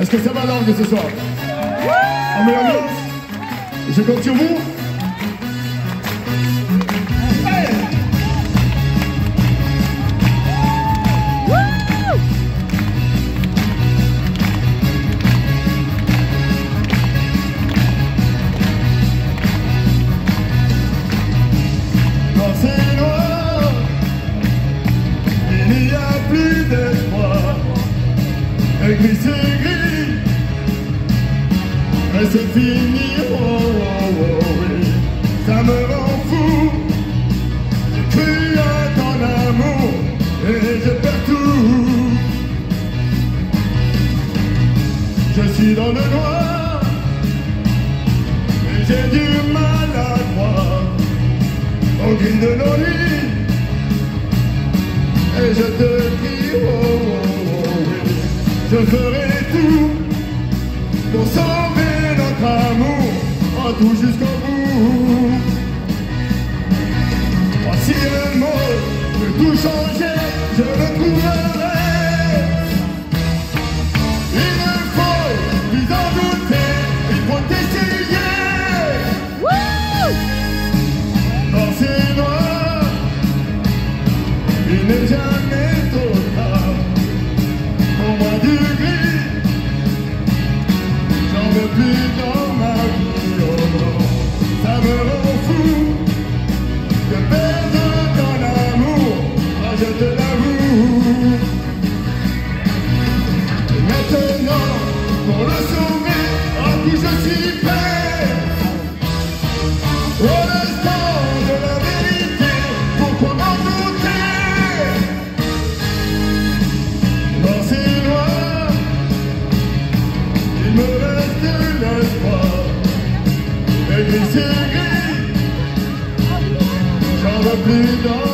Est-ce que ça va l'orgue ce soir? On l'ambiance Je compte sur vous Et c'est fini, oh, oh, oh, oui. Ça me rend fou. J'ai cru à ton amour, et je perds tout. Je suis dans le noir, et j'ai du mal à croire au gris de nos nuits. Et je te prie, oh, oh, oh, je ferai tout pour sauver notre amour, en tout jusqu'au bout. Si un mot peut tout changer, je le trouverai. Et maintenant, pour le sauver, à tout je suis prêt. Au l'instant de la vérité, pourquoi m'en douter Dans ces noir, il me reste l'espoir Et c'est gris, j'en veux plus dans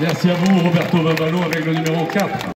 Merci à vous, Roberto Babalo, avec le numéro 4.